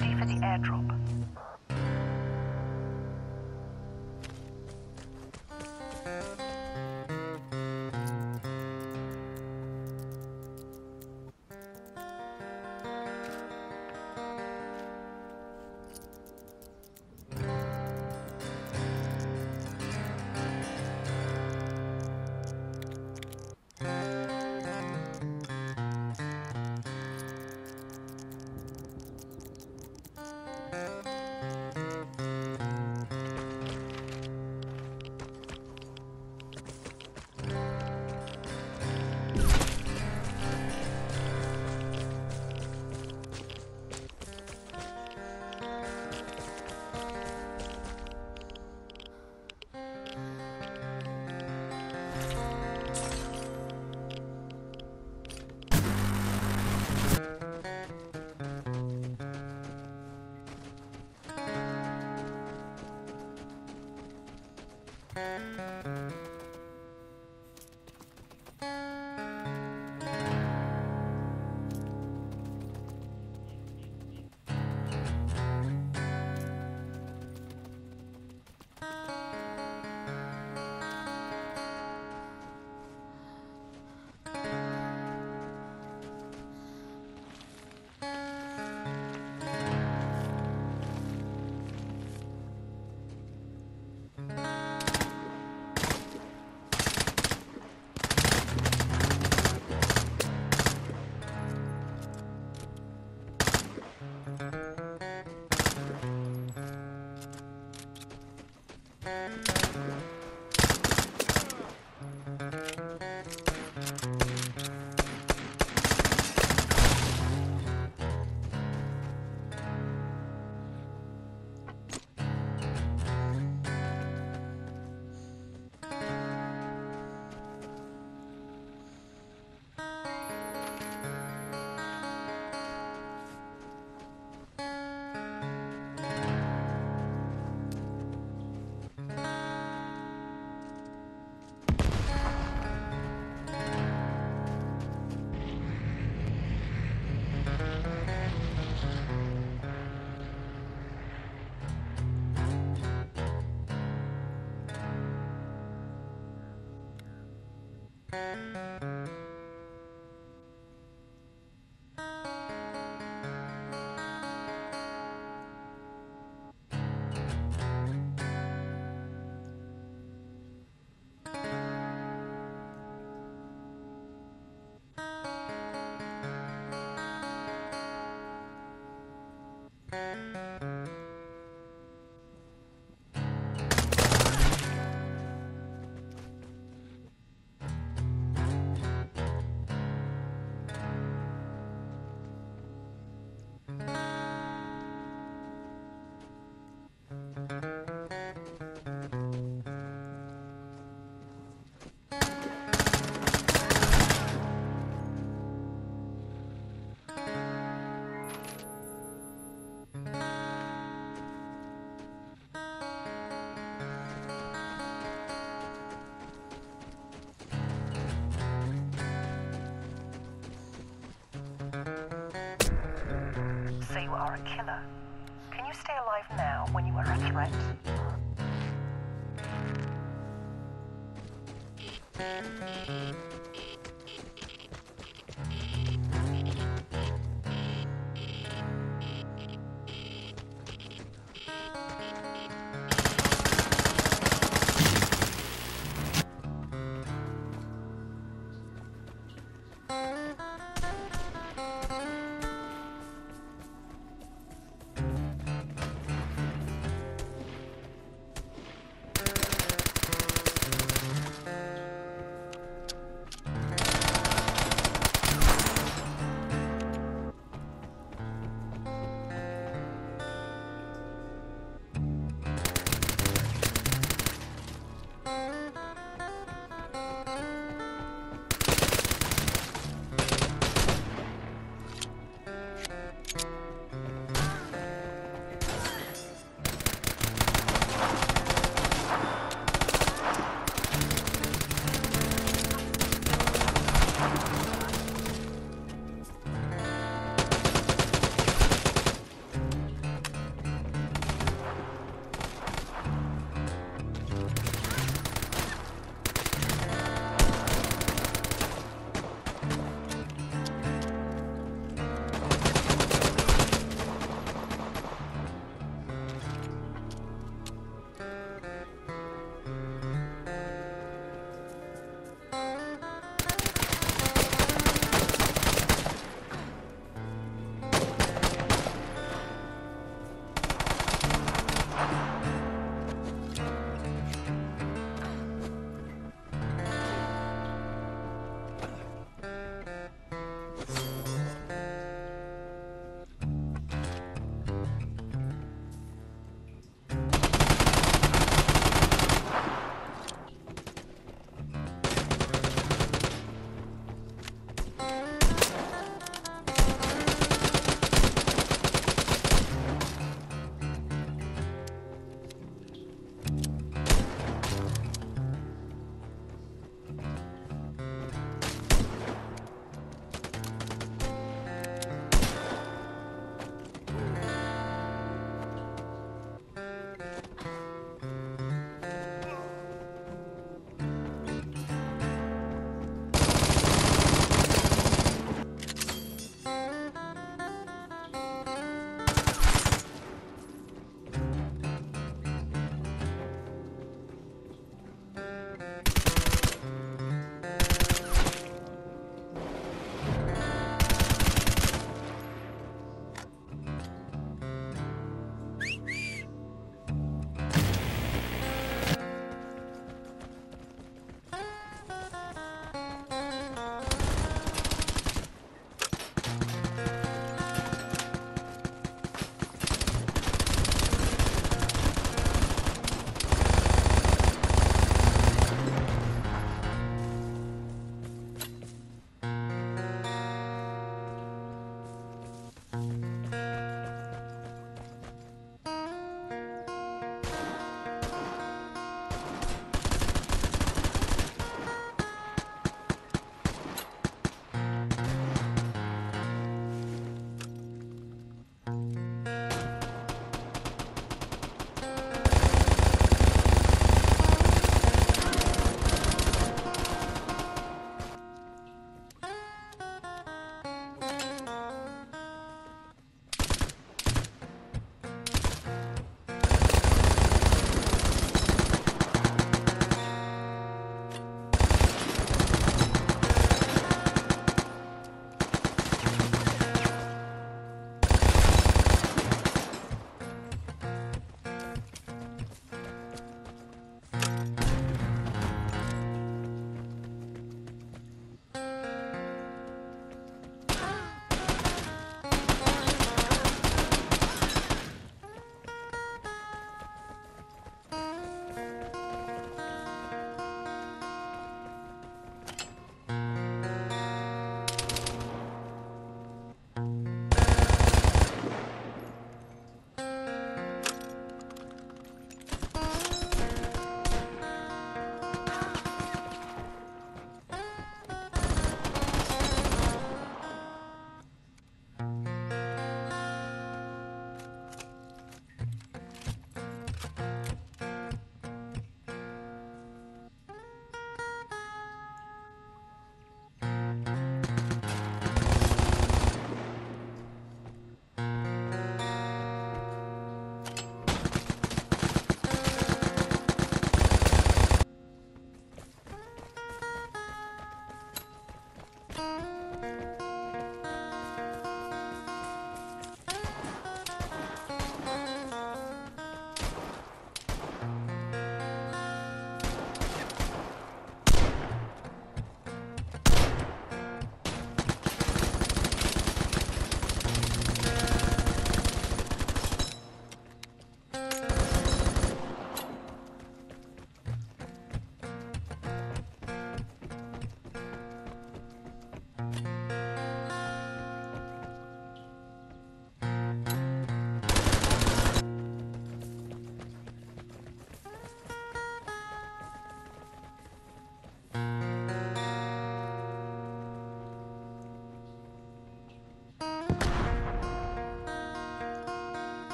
ready for the airdrop.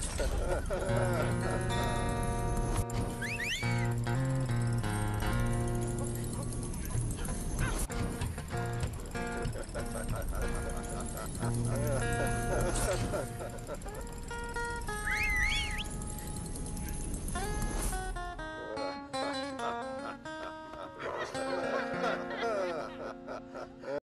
Ha ha ha!